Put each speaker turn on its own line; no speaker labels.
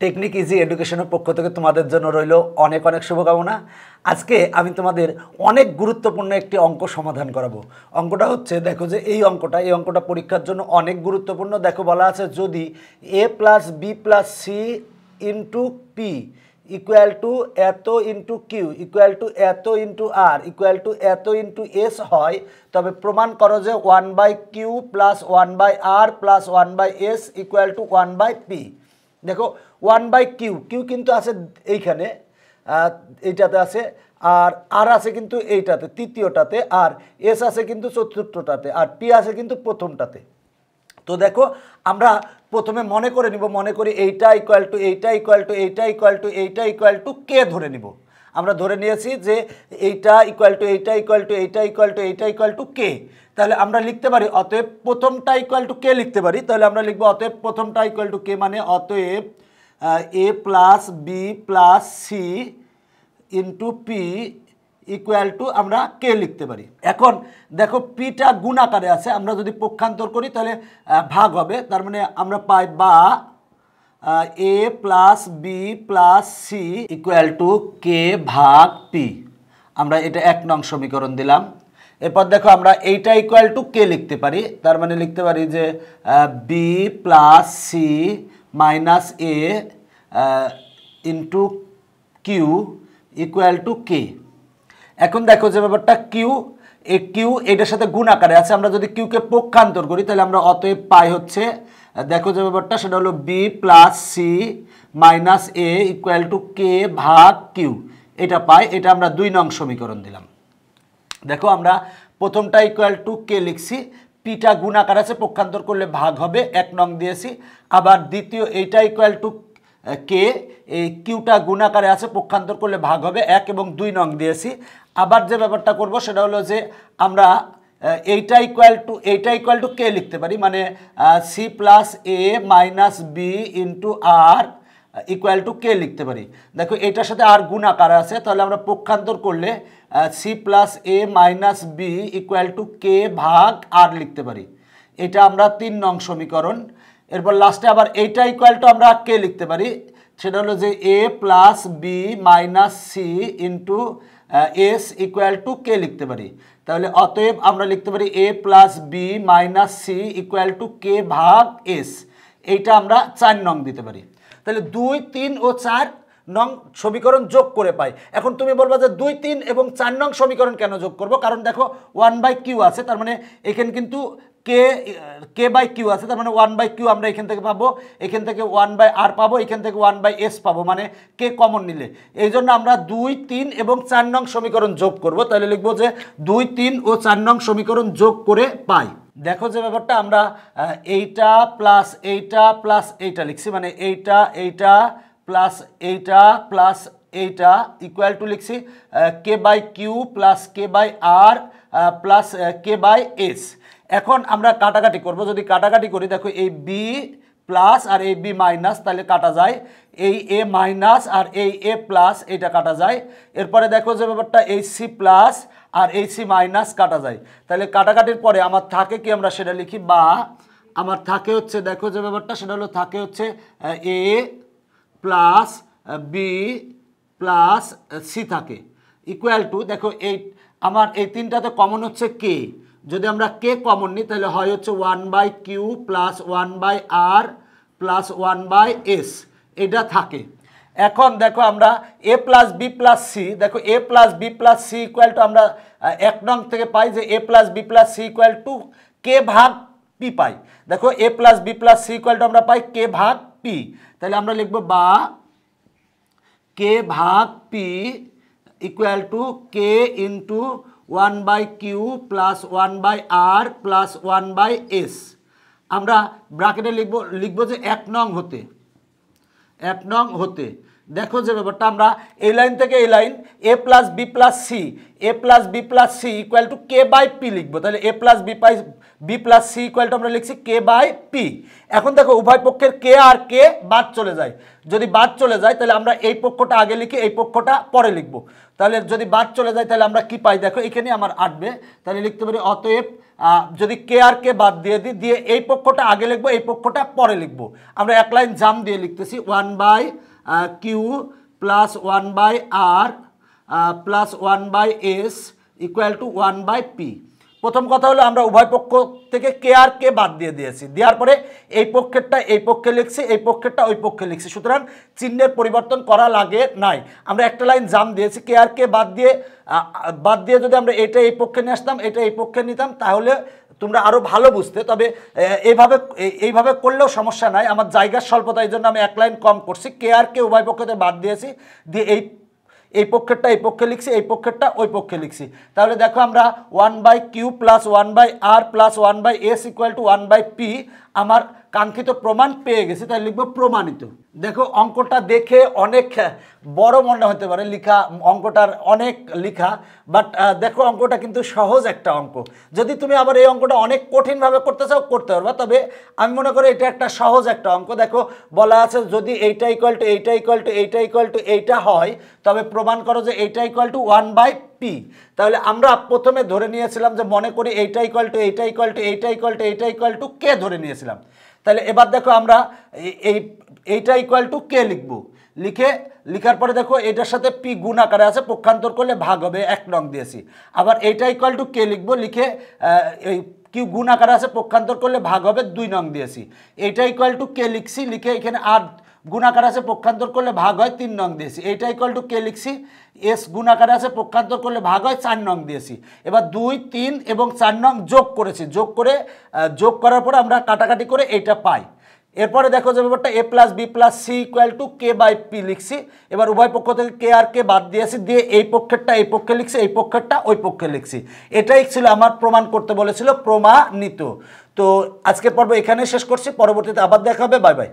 Technique easy এডুকেশনের পক্ষ থেকে তোমাদের জন্য রইল অনেক অনেক শুভকামনা। আজকে আমি তোমাদের অনেক গুরুত্বপূর্ণ একটি অঙ্ক সমাধান করাবো। অঙ্কটা হচ্ছে, দেখো যে এই অঙ্কটা এই অঙ্কটা পরীক্ষার জন্য অনেক গুরুত্বপূর্ণ। দেখো বলা আছে, যদি A plus B plus C into P equal to এত ইন্টু কিউ ইকুয়াল টু এত ইন্টু আর ইকুয়াল টু এত ইন্টু এস হয়, তবে প্রমাণ করো যে one by Q plus one by R plus one by S equal to one by P দেখো one by Q Q কিন্তু আছে এইখানে এইটাতে আছে, আর আর আছে কিন্তু এইটাতে, তৃতীয়টাতে, আর এস আছে কিন্তু চতুর্থটাতে, আর পি আছে কিন্তু প্রথমটাতে। তো দেখো, আমরা প্রথমে মনে করে নিব, মনে করি এইটা ইকুয়াল টু এইটা ইকুয়াল টু এইটা ইকুয়াল টু এইটা ইকুয়াল টু কে ধরে নিব। আমরা ধরে নিয়েছি যে এইটা ইকুয়াল টু এইটা ইকুয়াল টু এইটা ইকুয়াল টু এইটা ইকুয়াল টু কে তাহলে আমরা লিখতে পারি, অতএব প্রথমটা ইকুয়াল টু কে লিখতে পারি। তাহলে আমরা লিখব অতএব প্রথমটা ইকুয়াল টু কে মানে অতএব A plus B plus C into P equal to আমরা কে লিখতে পারি। এখন দেখো পিটা গুণ আকারে আছে, আমরা যদি পক্ষান্তর করি তাহলে ভাগ হবে। তার মানে আমরা পাই বা A plus B plus C equal to K ভাগ পি আমরা এটা এক নং সমীকরণ দিলাম। এরপর দেখো আমরা এইটা ইকুয়াল টু কে লিখতে পারি? তার মানে লিখতে পারি যে B plus C minus A into Q equal to K এখন দেখো যে ব্যাপারটা কিউ এ কিউ এটার সাথে গুণ আকারে আছে। আমরা যদি কিউকে পক্ষান্তর করি, তাহলে আমরা অতএব পাই হচ্ছে, দেখো যে ব্যাপারটা, সেটা হলো B plus C minus A equal to K ভাগ কিউ এটা পাই, এটা আমরা দুই নং সমীকরণ দিলাম। দেখো আমরা প্রথমটা ইকুয়াল টু কে লিখছি পিটা গুণ আকার আছে, পক্ষান্তর করলে ভাগ হবে, এক নং দিয়েছি। আবার দ্বিতীয় এইটা ইকুয়াল টু কে এই কিউটা গুণাকারে আছে, পক্ষান্তর করলে ভাগ হবে, এক এবং দুই নং দিয়েছি। আবার যে ব্যাপারটা করব সেটা হলো যে আমরা এইটা ইকুয়াল টু এইটা ইকুয়াল টু কে লিখতে পারি মানে C plus A minus B into R equal to K লিখতে পারি। দেখো, এটার সাথে আর গুণ আকার আছে, তাহলে আমরা পক্ষান্তর করলে C plus A minus B equal to K ভাগ আর লিখতে পারি। এটা আমরা তিন নং সমীকরণ। এরপর লাস্টে আবার এইটা ইকুয়াল টু আমরা কে লিখতে পারি। সেটা হলো যে A plus B minus C into S equal to K লিখতে পারি। তাহলে অতএব আমরা লিখতে পারি A plus B minus C equal to K ভাগ এস এইটা আমরা চার নং দিতে পারি। তাহলে দুই, তিন ও চার নং সমীকরণ যোগ করে পাই। এখন তুমি বলবা যে দুই, তিন এবং চার নং সমীকরণ কেন যোগ করব? কারণ দেখো ওয়ান বাই কিউ আছে, তার মানে এখানে কিন্তু কে কে বাই কিউ আছে, তার মানে ওয়ান বাই কিউ আমরা এখান থেকে পাবো। এখান থেকে ওয়ান বাই আর পাবো, এখান থেকে ওয়ান বাই এস পাবো মানে কে কমন নিলে। এই জন্য আমরা দুই, তিন এবং চার নং সমীকরণ যোগ করব। তাহলে লিখব যে দুই, তিন ও চার নং সমীকরণ যোগ করে পাই। দেখো যে ব্যাপারটা, আমরা এইটা প্লাস এইটা প্লাস এইটা লিখছি মানে এইটা এইটা প্লাস এইটা প্লাস এইটা ইকুয়াল টু লিখছি K by Q plus K by R plus K by S এখন আমরা কাটাকাটি করব, যদি কাটাকাটি করি, দেখো এই বি প্লাস আর এই বি মাইনাস তাহলে কাটা যায়। এই এ মাইনাস আর এই এ প্লাস এটা কাটা যায়। এরপরে দেখো যে ব্যাপারটা, এই সি প্লাস আর এই সি মাইনাস কাটা যায়। তাহলে কাটাকাটির পরে আমার থাকে কি আমরা সেটা লিখি বা আমার থাকে হচ্ছে, দেখো যে ব্যাপারটা, সেটা হলো থাকে হচ্ছে, A plus B plus C থাকে। ইকুয়াল টু দেখো এই, আমার এই তিনটাতে কমন হচ্ছে কে যদি আমরা কে কমন নিই, তাহলে হয় হচ্ছে one by Q plus one by R plus one by S এটা থাকে। এখন দেখো আমরা A plus B plus C দেখো A plus B plus C equal to আমরা এক নং থেকে পাই যে A plus B plus C equal to K ভাগ পি পাই। দেখো A plus B plus C equal to আমরা পাই কে ভাগ পি তাহলে আমরা লিখব বা কে ভাগ P equal to K into one by Q plus one by R plus one by S আমরা ব্রাকেটে লিখব লিখব যে এক নং হতে। এক নং হতে দেখো যে ব্যাপারটা, আমরা এই লাইন থেকে এই line A plus B plus C A plus B plus C equal to K by P লিখব। তাহলে A plus B pi B plus C equal to আমরা লিখছি কে বাই পি এখন দেখো, উভয় পক্ষের কে আর কে বাদ চলে যায়। যদি বাদ চলে যায়, তাহলে আমরা এই পক্ষটা আগে লিখি এই পক্ষটা পরে লিখব। তাহলে যদি বাদ চলে যায়, তাহলে আমরা কি পাই? দেখো, এখানে আমার আটবে। তাহলে লিখতে পারি অতএব যদি কে আর কে বাদ দিয়ে দিই, দিয়ে এই পক্ষটা আগে লিখব, এই পক্ষটা পরে লিখব। আমরা এক লাইন জাম দিয়ে লিখতেছি one by Q plus one by R plus one by S equal to one by P প্রথম কথা হলো আমরা উভয় পক্ষ থেকে কে আর কে বাদ দিয়ে দিয়েছি। দেওয়ার পরে এই পক্ষেরটা এই পক্ষে লিখছি, এই পক্ষেরটা ওই পক্ষে লিখছি। সুতরাং চিহ্নের পরিবর্তন করা লাগে নাই। আমরা একটা লাইন জাম দিয়েছি কে আর কে বাদ দিয়ে বাদ দিয়ে যদি আমরা এটা এই পক্ষে নিয়ে আসতাম, এটা এই পক্ষে নিতাম, তাহলে তোমরা আরও ভালো বুঝতে, তবে এইভাবে এইভাবে করলেও সমস্যা নাই। আমার জায়গার স্বল্পতা এই জন্য আমি এক লাইন কম করছি। কে আর কে উভয় পক্ষতে বাদ দিয়েছি, দিয়ে এই এই পক্ষেরটা এই পক্ষে লিখছি, এই পক্ষেরটা ওই পক্ষে লিখছি। তাহলে দেখো আমরা one by Q plus one by R plus one by S equal to one by P আমার কাঙ্ক্ষিত প্রমাণ পেয়ে গেছি, তাই লিখব প্রমাণিত। দেখো, অঙ্কটা দেখে অনেক বড় মনে হতে পারে লিখা, অঙ্কটার অনেক লিখা বাট দেখো অঙ্কটা কিন্তু সহজ একটা অঙ্ক। যদি তুমি আবার এই অঙ্কটা অনেক কঠিনভাবে করতে চাও, করতে পারবা, তবে আমি মনে করি এটা একটা সহজ একটা অঙ্ক। দেখো, বলা আছে যদি এইটা ইকুয়াল টু এইটা ইকুয়াল টু এইটা ইকুয়াল টু এইটা হয়, তবে প্রমাণ করো যে এইটা equal to one by P তাহলে আমরা প্রথমে ধরে নিয়েছিলাম যে মনে করি এইটা ইকুয়াল টু এইটা ইকুয়াল টু এইটা ইকুয়াল টু এইটা ইকুয়াল টু কে ধরে নিয়েছিলাম? তাহলে এবার দেখো আমরা এই- এই, এইটা ইকুয়াল টু কে লিখব? লিখে, লিখার পরে দেখো এটার সাথে পি গুণ আকারে আছে, পক্ষান্তর করলে ভাগ হবে, এক নং দিয়েছি। আবার এইটা ইকুয়াল টু কে লিখব? লিখে এই কিউ গুণ আকারে আছে, পক্ষান্তর করলে ভাগ হবে, দুই নং দিয়েছি। এইটা ইকুয়াল টু কে লিখছি? লিখে এখানে আর গুণাকার আছে, পক্ষান্তর করলে ভাগ হয় তিন নং দিয়েছি এইটা ইকুয়াল টু কে লিখছি? এস গুণাকার আছে, পক্ষান্তর করলে ভাগ হয় চার নং দিয়েছি এবার দুই, তিন এবং চার নং যোগ করেছি। যোগ করে যোগ করার পরে আমরা কাটাকাটি করে এইটা পাই। এরপরে দেখো যে ব্যাপারটা A plus B plus C equal to K by P লিখছি। এবার উভয় পক্ষ থেকে কে আর কে বাদ দিয়েছি দিয়ে এই পক্ষেরটা এই পক্ষে লিখছি, এই পক্ষেরটা ওই পক্ষে লিখছি। এটাই ছিল আমার প্রমাণ করতে বলেছিল প্রমাণিত। তো আজকের পর্ব এখানে শেষ করছি, পরবর্তীতে আবার দেখা হবে। Bye bye.